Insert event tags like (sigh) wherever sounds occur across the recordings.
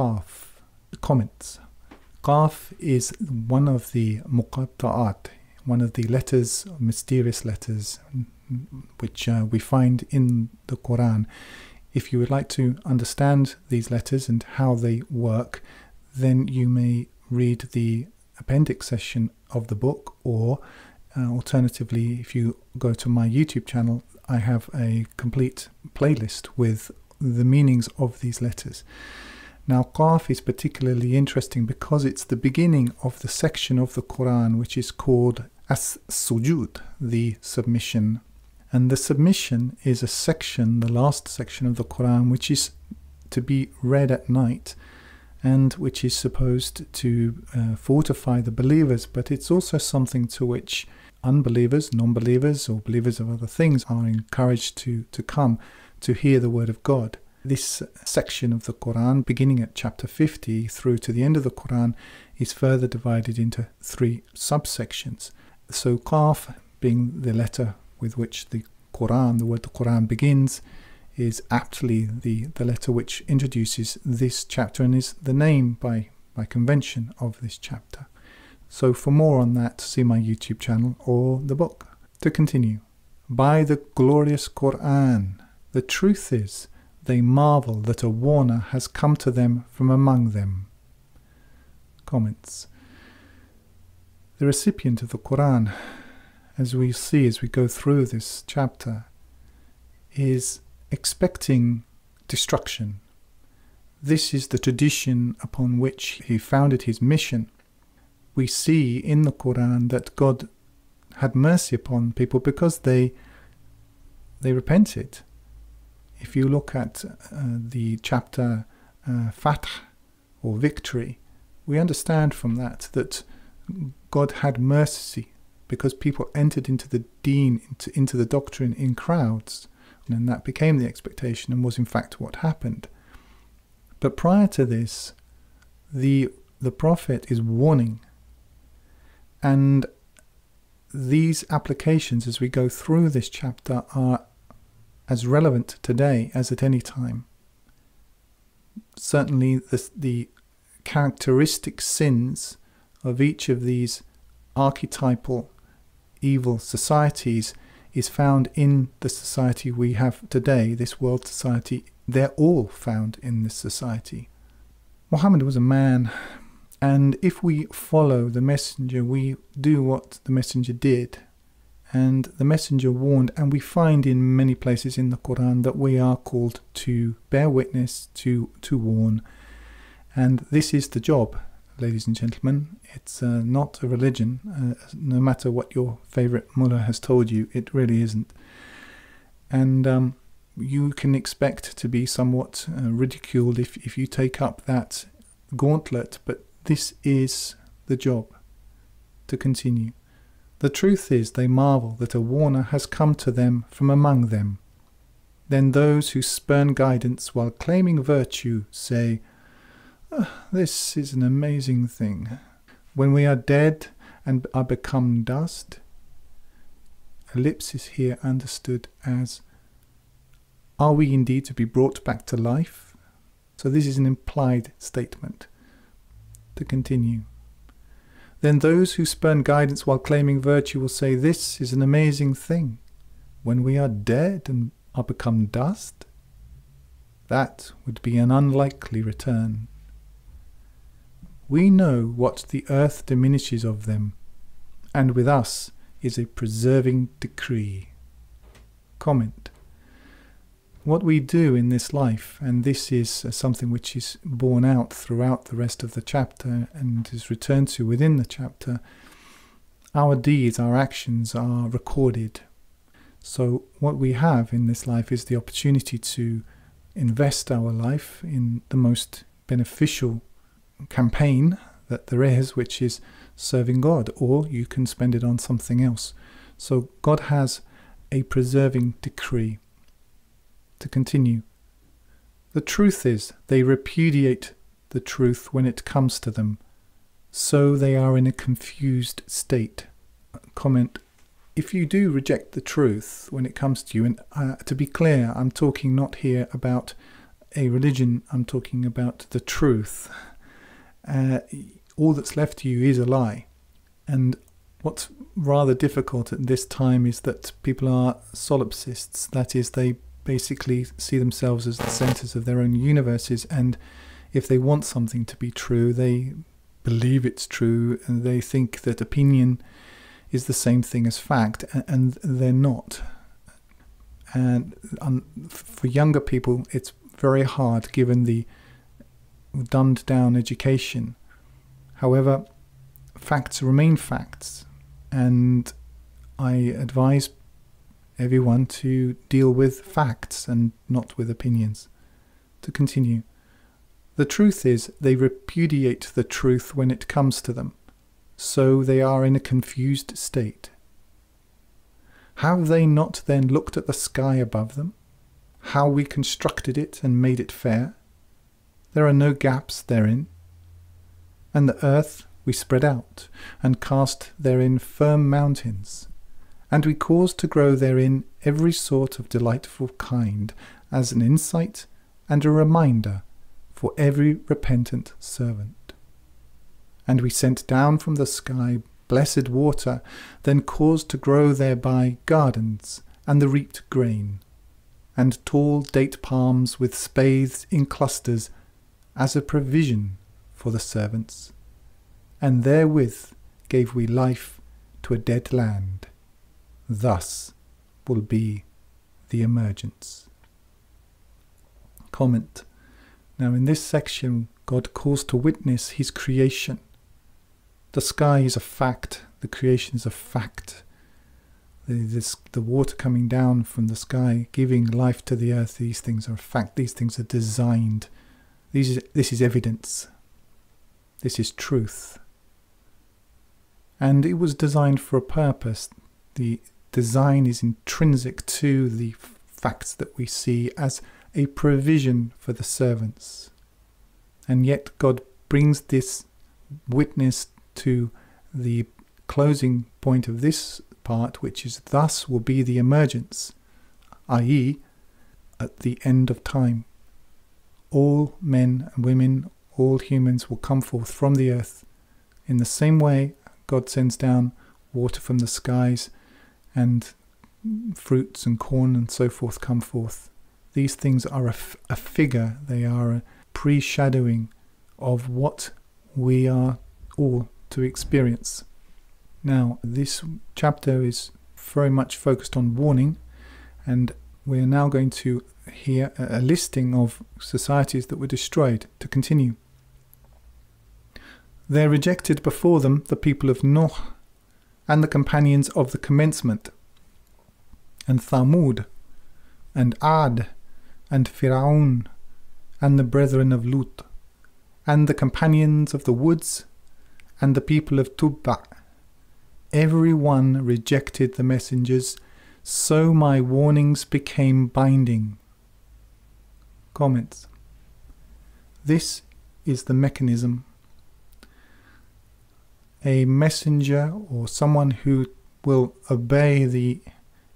Qaf. Comments. Qaf is one of the muqatta'at, one of the letters, mysterious letters, which uh, we find in the Quran. If you would like to understand these letters and how they work, then you may read the appendix section of the book, or uh, alternatively, if you go to my YouTube channel, I have a complete playlist with the meanings of these letters. Now, Qaf is particularly interesting because it's the beginning of the section of the Quran which is called As Sujud, the submission. And the submission is a section, the last section of the Quran, which is to be read at night and which is supposed to uh, fortify the believers, but it's also something to which unbelievers, non believers, or believers of other things are encouraged to, to come to hear the word of God. This section of the Quran, beginning at chapter 50 through to the end of the Quran, is further divided into three subsections. So, Qaf being the letter with which the Quran, the word the Quran begins, is aptly the, the letter which introduces this chapter and is the name by, by convention of this chapter. So, for more on that, see my YouTube channel or the book. To continue, by the glorious Quran, the truth is they marvel that a warner has come to them from among them. Comments The recipient of the Quran, as we see as we go through this chapter, is expecting destruction. This is the tradition upon which he founded his mission. We see in the Quran that God had mercy upon people because they they repented. If you look at uh, the chapter uh, Fath or victory, we understand from that that God had mercy because people entered into the deen, into, into the doctrine in crowds and that became the expectation and was in fact what happened. But prior to this, the the prophet is warning. And these applications as we go through this chapter are as relevant today as at any time. Certainly the, the characteristic sins of each of these archetypal evil societies is found in the society we have today, this world society. They're all found in this society. Muhammad was a man, and if we follow the messenger, we do what the messenger did. And the messenger warned, and we find in many places in the Quran that we are called to bear witness, to, to warn. And this is the job ladies and gentlemen. It's uh, not a religion, uh, no matter what your favorite mullah has told you, it really isn't. And um, you can expect to be somewhat uh, ridiculed if, if you take up that gauntlet, but this is the job to continue. The truth is, they marvel that a warner has come to them from among them. Then those who spurn guidance while claiming virtue say, ah, this is an amazing thing. When we are dead and are become dust, ellipse is here understood as are we indeed to be brought back to life? So this is an implied statement. To continue. Then those who spurn guidance while claiming virtue will say, This is an amazing thing. When we are dead and are become dust, that would be an unlikely return we know what the earth diminishes of them, and with us is a preserving decree. Comment. What we do in this life, and this is uh, something which is borne out throughout the rest of the chapter and is returned to within the chapter, our deeds, our actions are recorded. So, what we have in this life is the opportunity to invest our life in the most beneficial campaign that there is, which is serving God, or you can spend it on something else. So God has a preserving decree. To continue, the truth is they repudiate the truth when it comes to them, so they are in a confused state. Comment if you do reject the truth when it comes to you, and uh, to be clear, I'm talking not here about a religion, I'm talking about the truth. Uh, all that's left to you is a lie. And what's rather difficult at this time is that people are solipsists, that is, they basically see themselves as the centers of their own universes, and if they want something to be true, they believe it's true, and they think that opinion is the same thing as fact, and they're not. And um, for younger people, it's very hard given the dumbed down education. However, facts remain facts, and I advise everyone to deal with facts and not with opinions. To continue, the truth is they repudiate the truth when it comes to them, so they are in a confused state. Have they not then looked at the sky above them, how we constructed it and made it fair? There are no gaps therein. And the earth we spread out, and cast therein firm mountains, and we caused to grow therein every sort of delightful kind, as an insight and a reminder for every repentant servant. And we sent down from the sky blessed water, then caused to grow thereby gardens and the reaped grain, and tall date palms with spathes in clusters, as a provision for the servants. And therewith gave we life to a dead land. Thus will be the emergence. Comment. Now, in this section, God calls to witness his creation. The sky is a fact, the creation is a fact. The, this, the water coming down from the sky, giving life to the earth, these things are a fact, these things are designed. These is, this is evidence. This is truth. And it was designed for a purpose. The design is intrinsic to the facts that we see as a provision for the servants. And yet God brings this witness to the closing point of this part, which is thus will be the emergence, i.e., at the end of time. All men and women, all humans will come forth from the earth. In the same way, God sends down water from the skies and fruits and corn and so forth come forth. These things are a, figure, they are a pre shadowing of what we are all to experience. Now, this chapter is very much focused on warning, and we're now going to hear a listing of societies that were destroyed to continue. There rejected before them the people of Noah and the companions of the commencement, and Thamud, and Ad, and Firaun, and the brethren of Lut, and the companions of the woods, and the people of Tubba. Every one rejected the messengers, so my warnings became binding. Comments. This is the mechanism a messenger or someone who will obey the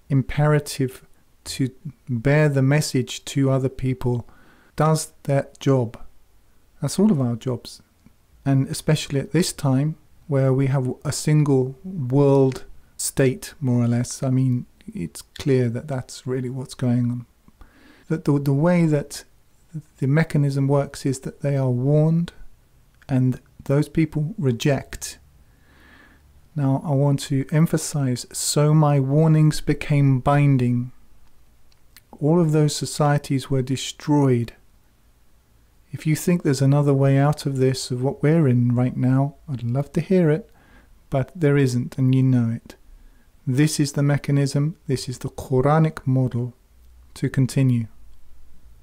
imperative to bear the message to other people does that job. That's all of our jobs. And especially at this time where we have a single world state, more or less, I mean, it's clear that that's really what's going on. That the, the way that the mechanism works is that they are warned and those people reject now I want to emphasize so my warnings became binding. All of those societies were destroyed. If you think there's another way out of this, of what we're in right now, I'd love to hear it, but there isn't, and you know it. This is the mechanism, this is the Quranic model to continue.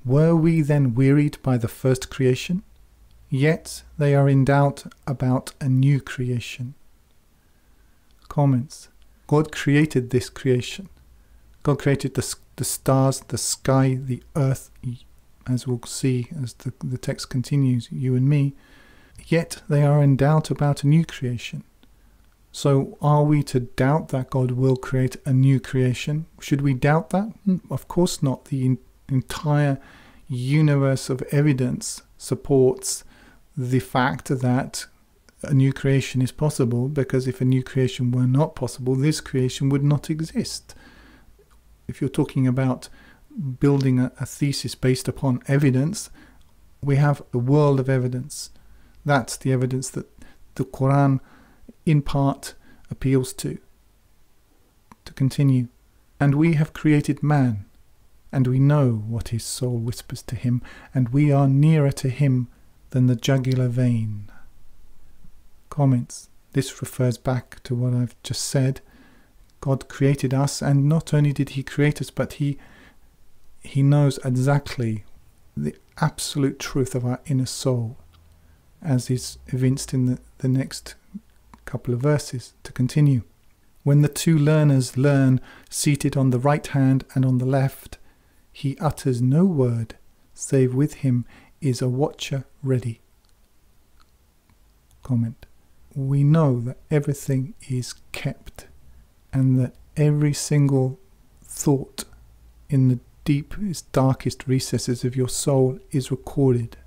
Were we then wearied by the first creation? Yet they are in doubt about a new creation comments. God created this creation. God created the, the stars, the sky, the earth, as we'll see as the, the text continues, you and me. Yet they are in doubt about a new creation. So, are we to doubt that God will create a new creation? Should we doubt that? Hmm, of course not. The entire universe of evidence supports the fact that a new creation is possible because if a new creation were not possible, this creation would not exist. If you're talking about building a, a thesis based upon evidence, we have a world of evidence. That's the evidence that the Quran, in part, appeals to. To continue, and we have created man, and we know what his soul whispers to him, and we are nearer to him than the jugular vein. Comments. This refers back to what I've just said. God created us, and not only did He create us, but He He knows exactly the absolute truth of our inner soul, as is evinced in the, the next couple of verses. To continue. When the two learners learn seated on the right hand and on the left, he utters no word, save with him is a watcher ready. Comment. We know that everything is kept and that every single thought in the deepest, darkest recesses of your soul is recorded.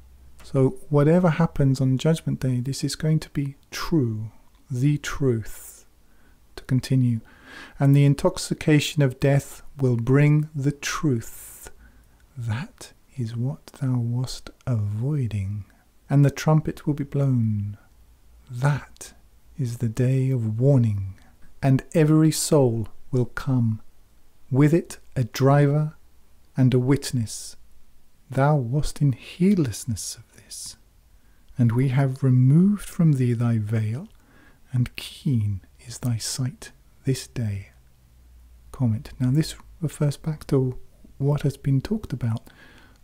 So, whatever happens on Judgment Day, this is going to be true, the truth. To continue. And the intoxication of death will bring the truth. That is what thou wast avoiding. And the trumpet will be blown. That is the day of warning. And every soul will come, with it a driver and a witness. Thou wast in heedlessness of this, and we have removed from thee thy veil, and keen is thy sight this day. Comment. Now, this refers back to what has been talked about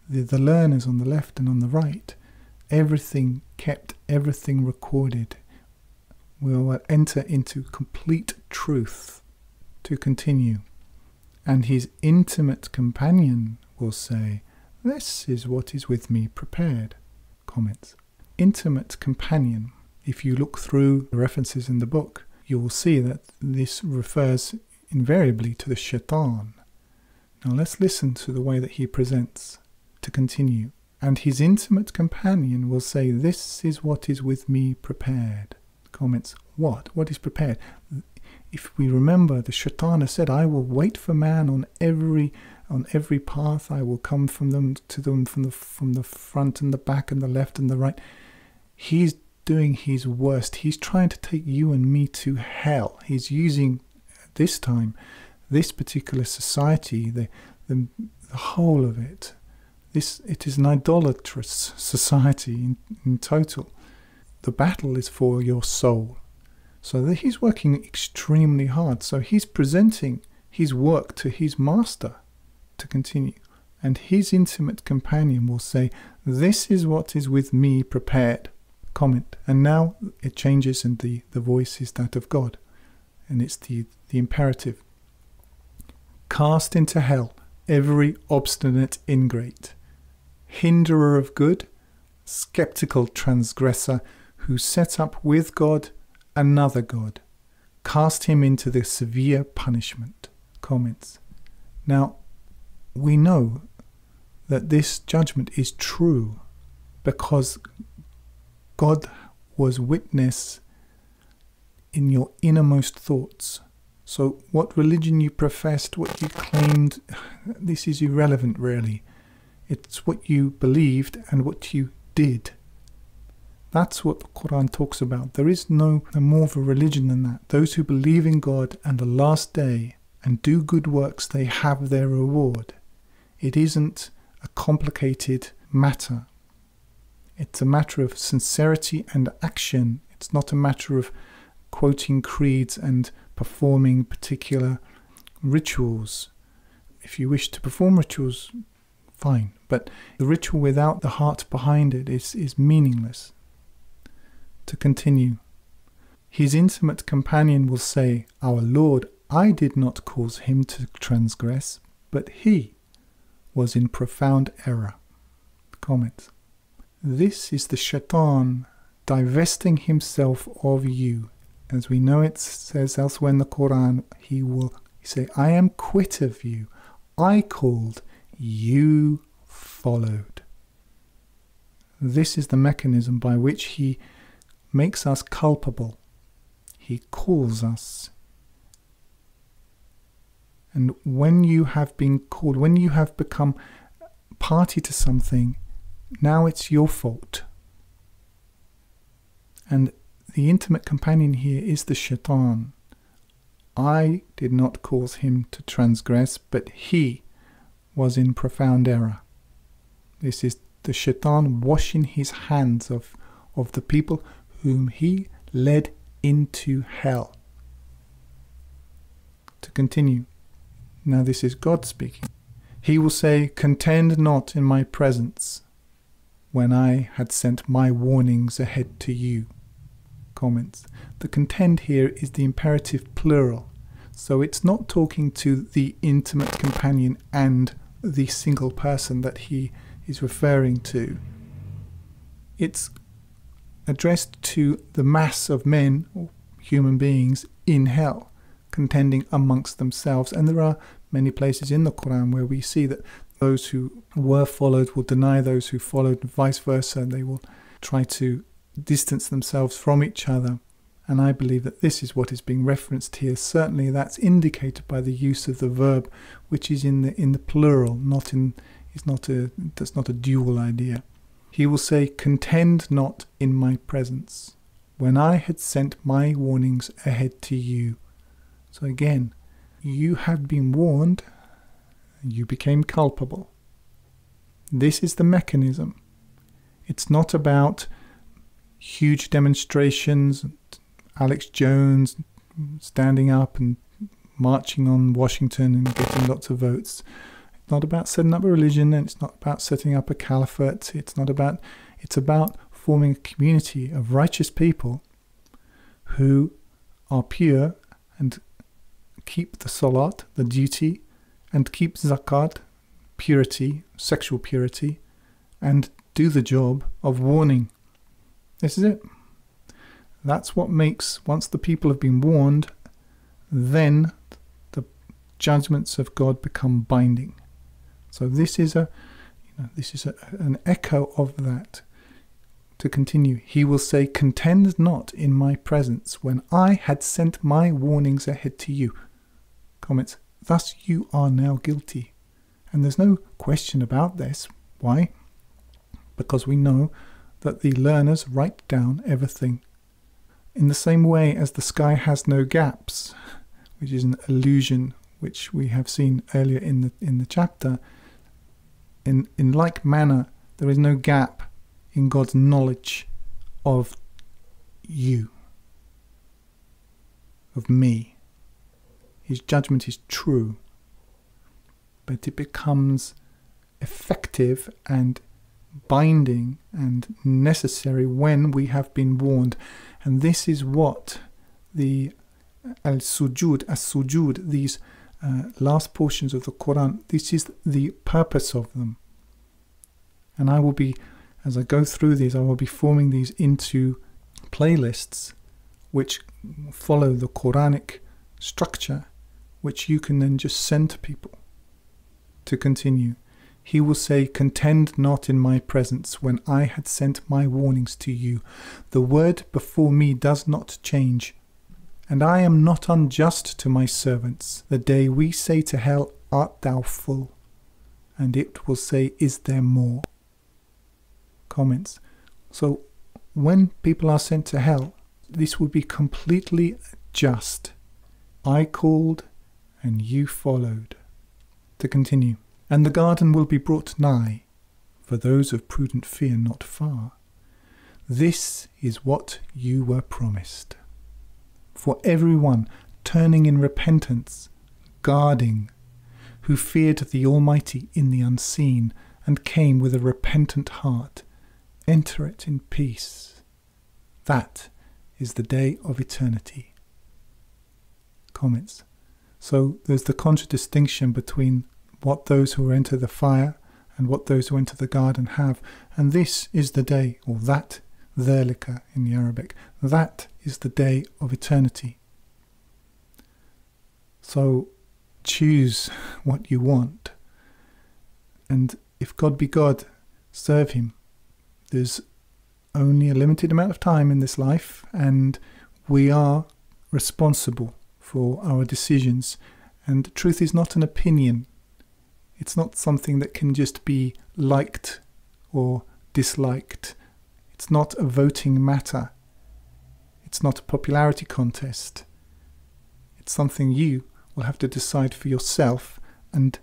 the, the learners on the left and on the right, everything kept, everything recorded, We will enter into complete truth to continue. And his intimate companion will say, This is what is with me prepared. Comments. Intimate companion. If you look through the references in the book, you will see that this refers invariably to the shaitan. Now let's listen to the way that he presents to continue. And his intimate companion will say, This is what is with me prepared. Comments, What? What is prepared? If we remember, the Shaitana said, I will wait for man on every on every path. I will come from them to them from the from the front and the back and the left and the right. He's doing his worst. He's trying to take you and me to hell. He's using this time, this particular society, the the, the whole of it, this it is an idolatrous society in, in total. The battle is for your soul. So he's working extremely hard. So he's presenting his work to his master to continue. And his intimate companion will say, This is what is with me prepared. Comment. And now it changes and the, the voice is that of God. And it's the, the imperative. Cast into hell every obstinate ingrate hinderer of good, skeptical transgressor who set up with God another God. Cast him into the severe punishment. Comments. Now, we know that this judgment is true because God was witness in your innermost thoughts. So, what religion you professed, what you claimed, (sighs) this is irrelevant, really. It's what you believed and what you did. That's what the Quran talks about. There is no more of a religion than that. Those who believe in God and the last day and do good works, they have their reward. It isn't a complicated matter. It's a matter of sincerity and action. It's not a matter of quoting creeds and performing particular rituals. If you wish to perform rituals, fine. But the ritual without the heart behind it is, is meaningless. To continue, his intimate companion will say, Our Lord, I did not cause him to transgress, but he was in profound error. Comment. This is the shaitan divesting himself of you. As we know it says elsewhere in the Quran, he will say, I am quit of you. I called you followed. This is the mechanism by which he makes us culpable. He calls us. And when you have been called, when you have become party to something, now it's your fault. And the intimate companion here is the shaitan. I did not cause him to transgress, but he was in profound error. This is the shaitan washing his hands of, of the people whom he led into hell. To continue, now this is God speaking. He will say, Contend not in my presence when I had sent my warnings ahead to you. Comments. The contend here is the imperative plural, so it's not talking to the intimate companion and the single person that he is referring to. It's addressed to the mass of men, or human beings, in hell, contending amongst themselves. And there are many places in the Quran where we see that those who were followed will deny those who followed, and vice versa, and they will try to distance themselves from each other. And I believe that this is what is being referenced here. Certainly, that's indicated by the use of the verb, which is in the in the plural, not in is not a that's not a dual idea. He will say, "Contend not in my presence, when I had sent my warnings ahead to you." So again, you have been warned, you became culpable. This is the mechanism. It's not about huge demonstrations, Alex Jones standing up and marching on Washington and getting lots of votes. It's not about setting up a religion and it's not about setting up a caliphate. It's not about, it's about forming a community of righteous people who are pure and keep the salat, the duty, and keep zakat, purity, sexual purity, and do the job of warning this is it. That's what makes, once the people have been warned, then the judgments of God become binding. So this is a, you know, this is a, an echo of that. To continue, he will say, Contend not in my presence when I had sent my warnings ahead to you. Comments, thus you are now guilty. And there's no question about this. Why? Because we know that the learners write down everything. In the same way as the sky has no gaps, which is an illusion which we have seen earlier in the in the chapter, in in like manner there is no gap in God's knowledge of you, of me. His judgment is true, but it becomes effective and binding and necessary when we have been warned. And this is what the al sujud, as sujud, these uh, last portions of the Quran, this is the purpose of them. And I will be, as I go through these, I will be forming these into playlists which follow the Quranic structure, which you can then just send to people to continue. He will say, Contend not in my presence when I had sent my warnings to you. The word before me does not change. And I am not unjust to my servants. The day we say to hell, Art thou full? And it will say, Is there more? Comments. So when people are sent to hell, this will be completely just. I called and you followed. To continue. And the garden will be brought nigh, for those of prudent fear not far. This is what you were promised. For every one turning in repentance, guarding, who feared the Almighty in the unseen, and came with a repentant heart, enter it in peace. That is the day of eternity. Comments. So there's the contradistinction between what those who enter the fire and what those who enter the garden have. And this is the day, or that, dhalika in the Arabic, that is the day of eternity. So choose what you want. And if God be God, serve Him. There's only a limited amount of time in this life, and we are responsible for our decisions. And truth is not an opinion, it's not something that can just be liked or disliked. It's not a voting matter. It's not a popularity contest. It's something you will have to decide for yourself and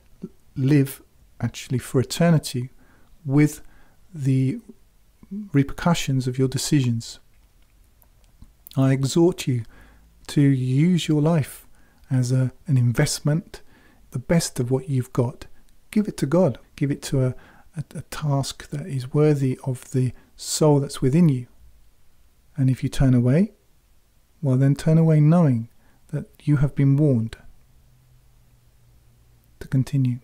live actually for eternity with the repercussions of your decisions. I exhort you to use your life as a, an investment, the best of what you've got. Give it to God. Give it to a, a, a task that is worthy of the soul that's within you. And if you turn away, well, then turn away knowing that you have been warned to continue.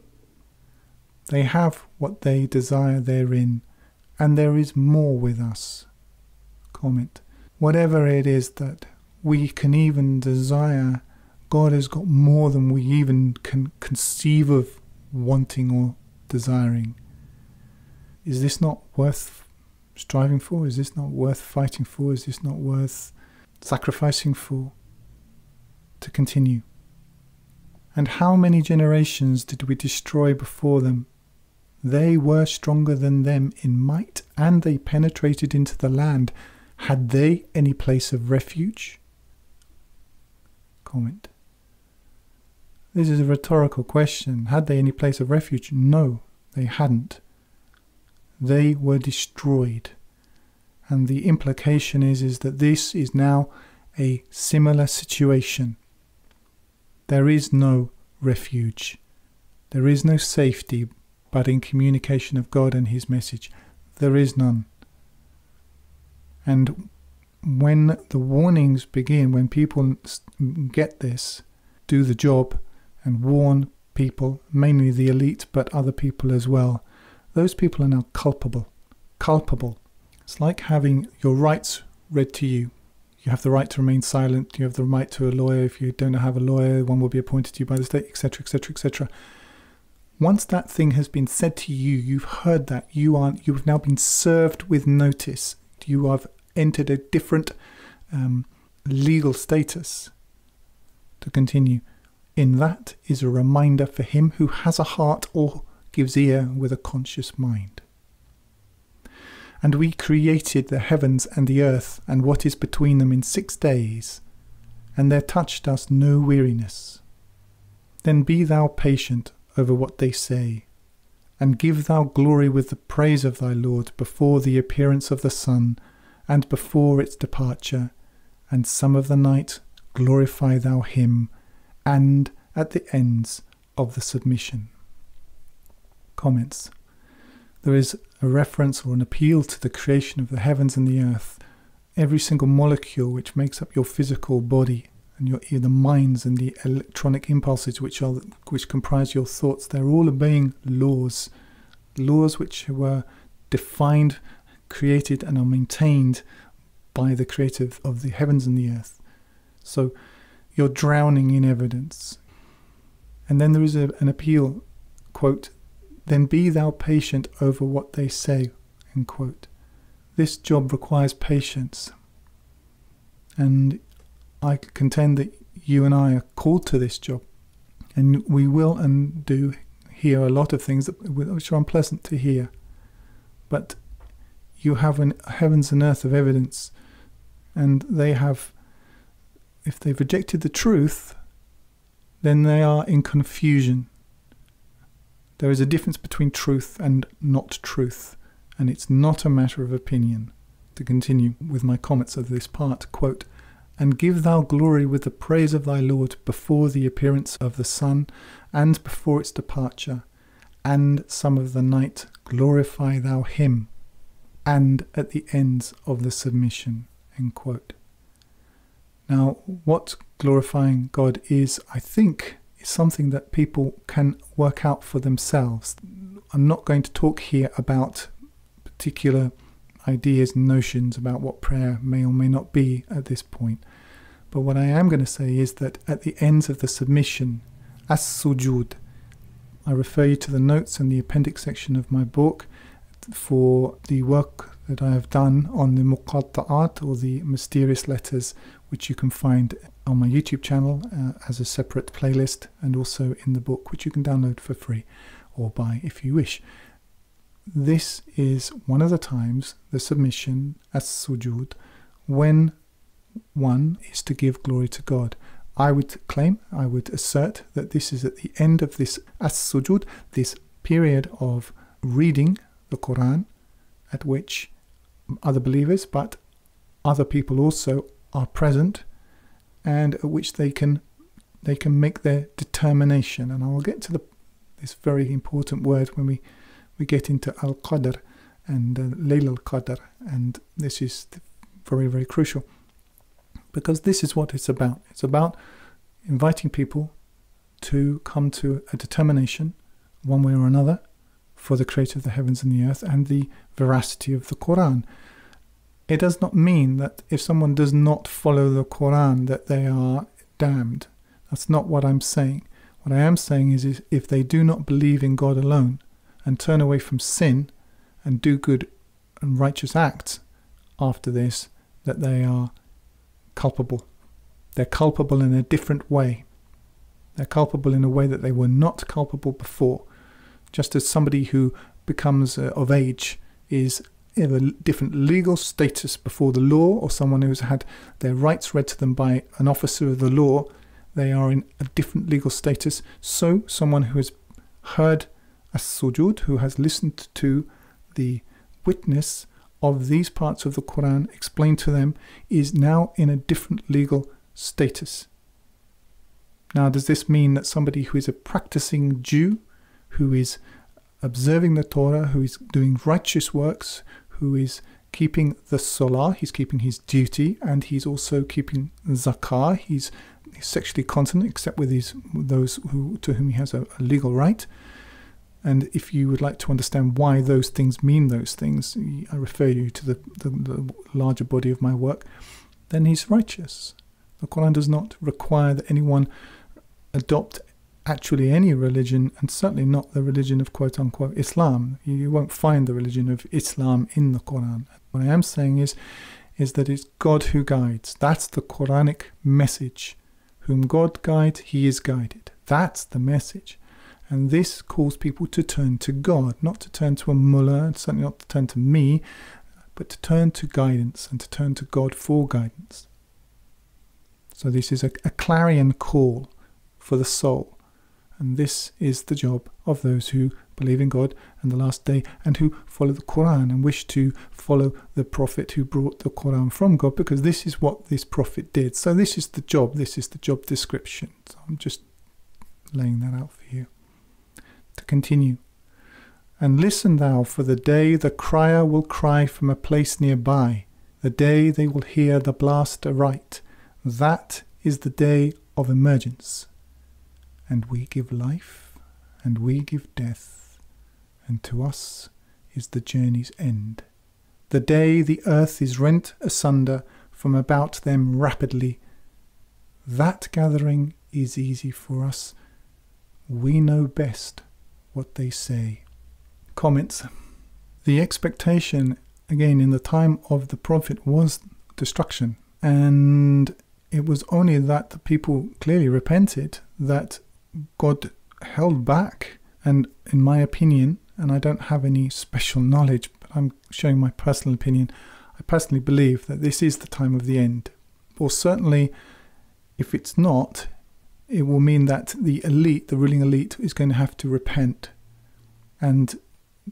They have what they desire therein, and there is more with us. Comment. Whatever it is that we can even desire, God has got more than we even can conceive of wanting or desiring. Is this not worth striving for? Is this not worth fighting for? Is this not worth sacrificing for? To continue. And how many generations did we destroy before them? They were stronger than them in might, and they penetrated into the land. Had they any place of refuge? Comment. This is a rhetorical question. Had they any place of refuge? No, they hadn't. They were destroyed. And the implication is, is that this is now a similar situation. There is no refuge. There is no safety but in communication of God and His message. There is none. And when the warnings begin, when people get this, do the job and warn people, mainly the elite, but other people as well, those people are now culpable. Culpable. It's like having your rights read to you. You have the right to remain silent. You have the right to a lawyer. If you don't have a lawyer, one will be appointed to you by the state, etc., etc., etc. Once that thing has been said to you, you've heard that, you are you have now been served with notice. You have entered a different um, legal status. To continue, in that is a reminder for him who has a heart or gives ear with a conscious mind. And we created the heavens and the earth and what is between them in six days, and there touched us no weariness. Then be thou patient over what they say, and give thou glory with the praise of thy Lord before the appearance of the sun, and before its departure, and some of the night glorify thou him, and at the ends of the submission. Comments. There is a reference or an appeal to the creation of the heavens and the earth. Every single molecule which makes up your physical body and your the minds and the electronic impulses which are which comprise your thoughts they're all obeying laws laws which were defined created and are maintained by the creator of the heavens and the earth so you're drowning in evidence. And then there is a, an appeal quote then be thou patient over what they say end quote. This job requires patience. And I contend that you and I are called to this job, and we will and do hear a lot of things which are unpleasant to hear. But you have an heavens and earth of evidence, and they have, if they've rejected the truth, then they are in confusion. There is a difference between truth and not truth, and it's not a matter of opinion. To continue with my comments of this part, quote, and give thou glory with the praise of thy Lord before the appearance of the sun and before its departure, and some of the night glorify thou him, and at the ends of the submission. Now, what glorifying God is, I think, is something that people can work out for themselves. I'm not going to talk here about particular ideas and notions about what prayer may or may not be at this point. But what I am going to say is that at the ends of the submission, as sujud, I refer you to the notes and the appendix section of my book for the work that I have done on the Muqatta'at or the mysterious letters, which you can find on my YouTube channel uh, as a separate playlist and also in the book, which you can download for free or buy if you wish. This is one of the times, the submission as sujud, when one is to give glory to God. I would claim, I would assert that this is at the end of this as sujud, this period of reading the Quran, at which other believers, but other people also are present, and at which they can they can make their determination. And I will get to the this very important word when we we get into Al Qadr and uh, Layl Al Qadr, and this is very very crucial because this is what it's about. It's about inviting people to come to a determination, one way or another, for the creator of the heavens and the earth and the veracity of the Quran. It does not mean that if someone does not follow the Quran that they are damned. That's not what I'm saying. What I am saying is if they do not believe in God alone and turn away from sin and do good and righteous acts after this, that they are culpable. They're culpable in a different way. They're culpable in a way that they were not culpable before. Just as somebody who becomes uh, of age is in a different legal status before the law, or someone who's had their rights read to them by an officer of the law, they are in a different legal status. So, someone who has heard a sujud, who has listened to the witness of these parts of the Quran explained to them, is now in a different legal status. Now, does this mean that somebody who is a practicing Jew, who is observing the Torah, who is doing righteous works, who is keeping the Salah, he's keeping his duty, and he's also keeping Zakah, he's sexually continent except with his, those who, to whom he has a, a legal right. And if you would like to understand why those things mean those things, I refer you to the, the, the larger body of my work, then he's righteous. The Quran does not require that anyone adopt actually any religion, and certainly not the religion of quote unquote Islam. You won't find the religion of Islam in the Quran. What I am saying is, is that it's God who guides. That's the Quranic message. Whom God guides, he is guided. That's the message. And this calls people to turn to God, not to turn to a mullah, certainly not to turn to me, but to turn to guidance and to turn to God for guidance. So this is a, a clarion call for the soul. And this is the job of those who believe in God and the last day and who follow the Quran and wish to follow the Prophet who brought the Quran from God because this is what this Prophet did. So, this is the job, this is the job description. So I'm just laying that out for you. To continue. And listen thou, for the day the crier will cry from a place nearby, the day they will hear the blast aright. That is the day of emergence and we give life, and we give death, and to us is the journey's end. The day the earth is rent asunder from about them rapidly, that gathering is easy for us. We know best what they say. Comments The expectation, again, in the time of the Prophet was destruction, and it was only that the people clearly repented that God held back. And in my opinion, and I don't have any special knowledge, but I'm showing my personal opinion, I personally believe that this is the time of the end. Or certainly, if it's not, it will mean that the elite, the ruling elite, is going to have to repent and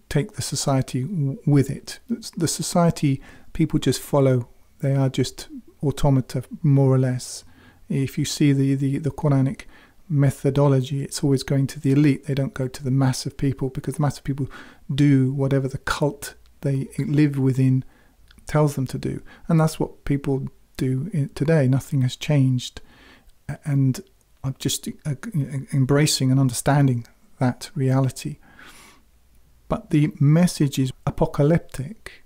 take the society with it. The society, people just follow, they are just automata, more or less. If you see the, the, the Quranic methodology, it's always going to the elite. They don't go to the mass of people because the mass of people do whatever the cult they live within tells them to do. And that's what people do today. Nothing has changed. And I'm just uh, embracing and understanding that reality. But the message is apocalyptic,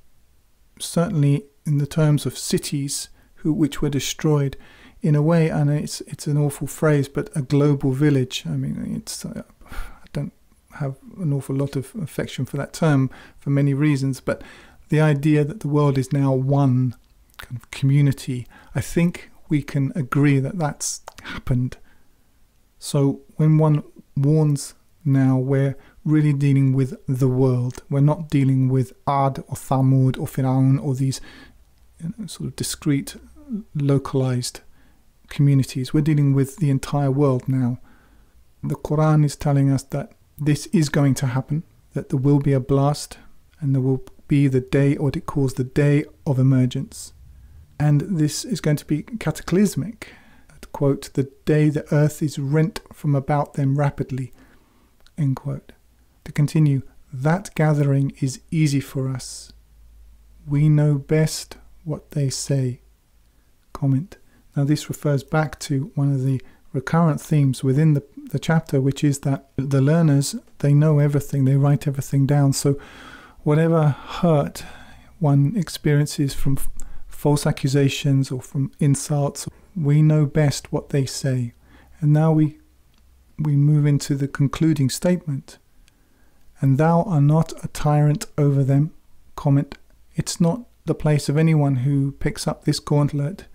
certainly in the terms of cities who, which were destroyed in a way, and it's it's an awful phrase, but a global village. I mean, it's uh, I don't have an awful lot of affection for that term for many reasons, but the idea that the world is now one kind of community, I think we can agree that that's happened. So when one warns now, we're really dealing with the world. We're not dealing with Ad or Thamud or Firaun or these you know, sort of discrete, localized communities. We're dealing with the entire world now. The Quran is telling us that this is going to happen, that there will be a blast and there will be the day, what it calls the day of emergence. And this is going to be cataclysmic. Quote, the day the earth is rent from about them rapidly. End quote. To continue, that gathering is easy for us. We know best what they say. Comment. Now, this refers back to one of the recurrent themes within the, the chapter, which is that the learners, they know everything, they write everything down. So, whatever hurt one experiences from false accusations or from insults, we know best what they say. And now we we move into the concluding statement. And thou art not a tyrant over them. Comment. It's not the place of anyone who picks up this gauntlet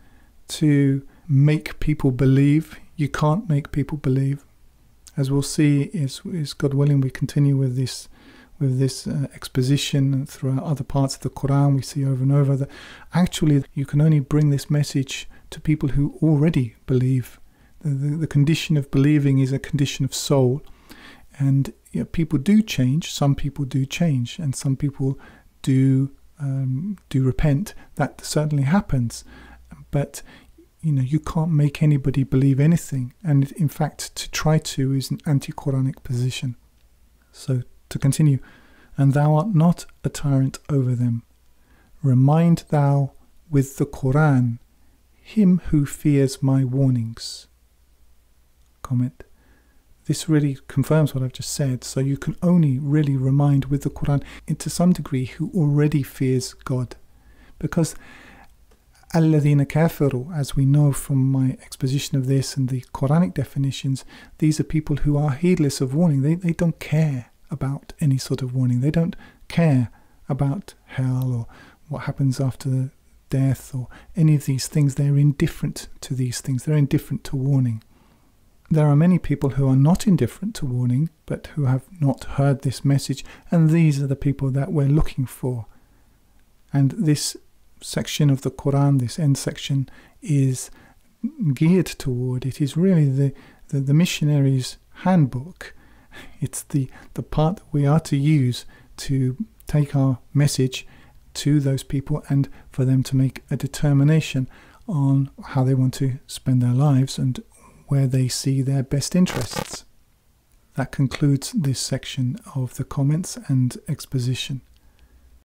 to make people believe. You can't make people believe. As we'll see, is, is God willing, we continue with this with this uh, exposition throughout other parts of the Quran. We see over and over that actually you can only bring this message to people who already believe. The, the, the condition of believing is a condition of soul, and you know, people do change. Some people do change, and some people do um, do repent. That certainly happens, but you know you can't make anybody believe anything, and in fact, to try to is an anti-Quranic position. So to continue, and thou art not a tyrant over them. Remind thou with the Quran him who fears my warnings. Comment. This really confirms what I've just said. So you can only really remind with the Quran, to some degree, who already fears God. Because Alladhina kafiru, as we know from my exposition of this and the Quranic definitions, these are people who are heedless of warning. They, they don't care about any sort of warning. They don't care about hell or what happens after death or any of these things. They're indifferent to these things. They're indifferent to warning. There are many people who are not indifferent to warning, but who have not heard this message, and these are the people that we're looking for. And this section of the Quran, this end section, is geared toward it is really the, the, the missionary's handbook it's the, the part that we are to use to take our message to those people and for them to make a determination on how they want to spend their lives and where they see their best interests. That concludes this section of the comments and exposition.